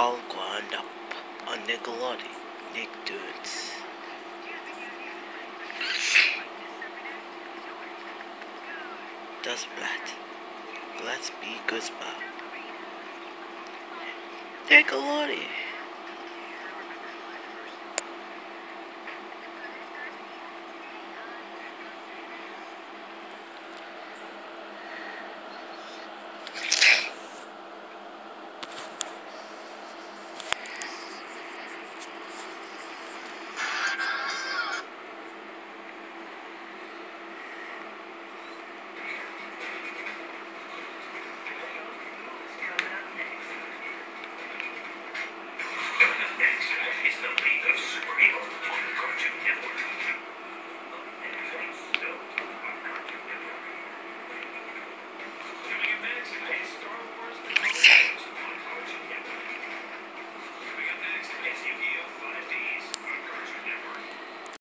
all ground up on Nickelodeon Nicktoons. Das Blatt. Let's be good? Bye. A Nickelodeon.